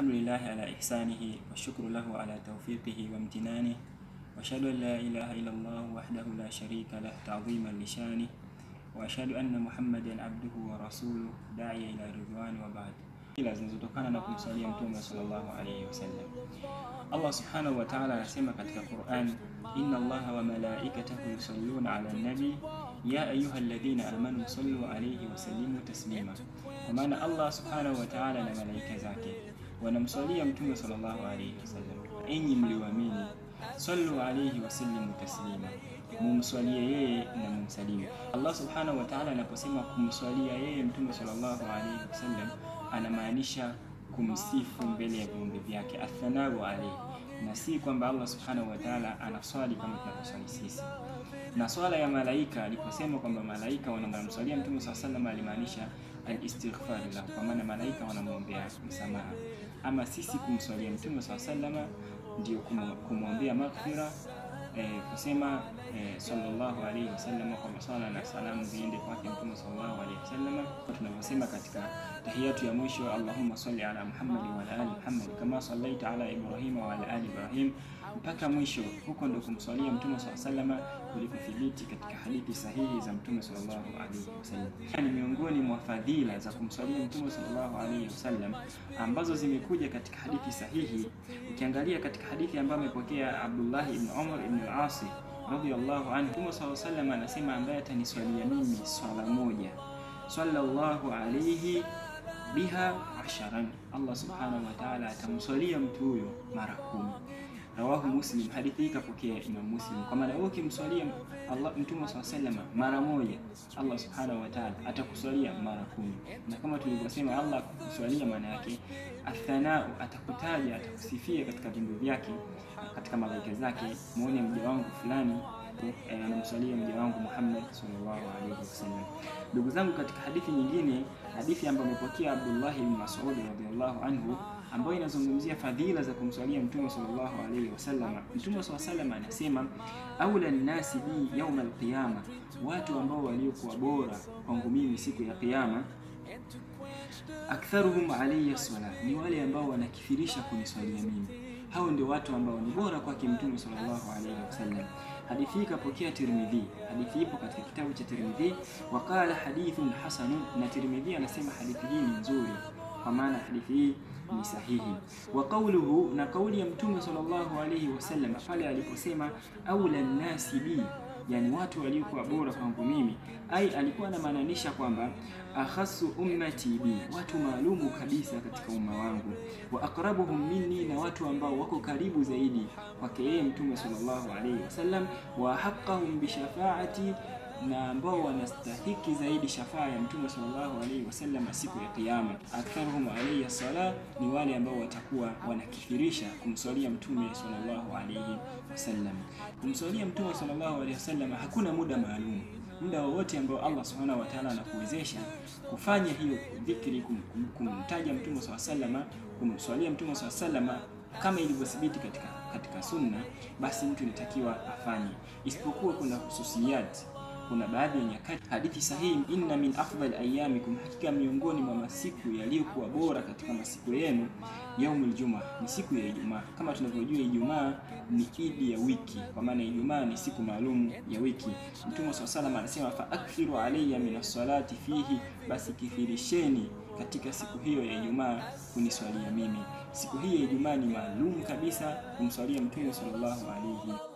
الحمد لله على إحسانه والشكر له على توفيقه وامتنانه وأشهد أن لا إله إلا الله وحده لا شريك له تعظيما لشانه وأشهد أن محمدا عبده ورسوله داعي إلى رضوان وبعد ila zinazotokana na kumswalia mtume sallallahu alayhi wasallam. Allah subhanahu wa ta'ala anasema katika Qur'an, inna Allaha wa malaikatahu yusalluna ala nabi ya ayyuhalladhina amanu sallu alayhi wa sallimu taslima. Kwa maana Allah subhanahu wa ta'ala na malaika zake wanamswalia mtume sallallahu alayhi wasallam, enyi mlioamini, sallu alayhi wasallimu taslima mumswalie yeye na mumsalimu. Allah subhanahu wa ta'ala anaposema kumswalia yeye mtume sallallahu alayhi wasallam anamaanisha kumsifu mbele ya viumbe vyake, athanau alayhi, na si kwamba Allah subhanahu wa ta'ala anaswali kama tunavyoswali sisi. Na swala ya malaika aliposema kwamba malaika wanamswalia mtume sallallahu alayhi wasallam alimaanisha al-istighfar lahu, kwa maana malaika wanamwombea msamaha. Ama sisi kumswalia mtume alayhi wasallam ndio kumwombea maghfira Eh, kusema eh, sallallahu alaihi wasallam, kwa swala na salamu ziende kwake mtume sallallahu alaihi wasallam, tunavyosema katika tahiyatu ya mwisho, allahumma salli ala Muhammad wa ala ali Muhammad kama sallaita ala Ibrahim wa ala ali Ibrahim, mpaka mwisho. Huko ndo kumswalia mtume sallallahu alaihi wasallam kulikothibiti katika hadithi sahihi za mtume sallallahu alaihi wasallam. Ni miongoni mwa fadhila za kumswalia mtume sallallahu alaihi wasallam ambazo zimekuja katika hadithi sahihi. Ukiangalia katika hadithi ambayo amepokea Abdullah ibn Umar ibn al-As radiyallahu anhu, Mtume alayhi wasallam anasema, ambaye ataniswalia mimi swala moja, sallallahu alayhi biha asharan, Allah subhanahu wa ta'ala atamswalia mtu huyo mara kumi. Rawahu Muslim, hadithi hii kapokea Imam Muslim. Kwa maana wewe ukimswalia Allah Mtume swalla sallama mara moja, Allah subhanahu wa ta'ala atakuswalia mara kumi, na kama tulivyosema, Allah akukuswalia maana yake athanau, atakutaja atakusifia katika viumbe vyake, katika malaika zake, muone mja wangu fulani anamswalia mja wangu Muhammad sallallahu alaihi wasallam. Ndugu zangu, katika hadithi nyingine, hadithi ambayo amepokea Abdullah ibn Mas'ud radhiyallahu anhu ambayo inazungumzia fadhila za kumswalia mtume sallallahu alaihi wasallam. Mtume sallallahu alaihi wasallam anasema aula nnasi bi yauma alqiyama, watu ambao waliokuwa bora kwangu mimi siku ya Kiyama, aktharuhum alayya sala, ni wale ambao wanakithirisha kuniswalia mimi. Hao ndio watu ambao ni bora kwake mtume sallallahu alaihi wasallam. Hadithi hii kapokea Tirmidhi. Hadithi ipo katika kitabu cha Tirmidhi, waqala hadithun hasanun, na Tirmidhi anasema hadithi hii ni nzuri, kwa maana hadithi hii ni sahihi. Wa qawluhu, na kauli ya mtume sallallahu alayhi wasallam pale aliposema aula nnasi bi, yani watu waliokuwa bora kwangu mimi, ai alikuwa anamaanisha kwamba akhasu ummati bi, watu maalumu kabisa katika umma wangu, wa aqrabuhum minni, na watu ambao wako karibu zaidi kwake yeye mtume sallallahu alayhi wasallam, wa haqqahum bi shafaati na ambao wanastahiki zaidi shafaa ya mtume sallallahu alaihi wasallam siku ya Kiyama. Aktharuhum alaihi sala, ni wale ambao watakuwa wanakithirisha kumswalia mtume sallallahu alaihi wasallam. Kumswalia mtume sallallahu alaihi wasallam hakuna muda maalum, muda wowote ambao Allah subhanahu wa ta'ala anakuwezesha kufanya hiyo dhikri, kumtaja mtume sallallahu alaihi kumswalia mtume sallallahu kama ilivyothibiti katika, katika sunna, basi mtu inatakiwa afanye, isipokuwa kuna hususiyati kuna baadhi ya nyakati. Hadithi sahihi, inna min afdal ayamikum, hakika miongoni mwa masiku yaliyokuwa bora katika masiku yenu, yaumul juma, ni siku ya Ijumaa. Kama tunavyojua Ijumaa ni idi ya wiki, kwa maana Ijumaa ni siku maalum ya wiki. Mtume swalla salam anasema fa akthiru alayya min as-salati fihi, basi kithirisheni katika siku hiyo ya Ijumaa kuniswalia mimi. Siku hii ya Ijumaa ni maalum kabisa kumswalia Mtume sallallahu alayhi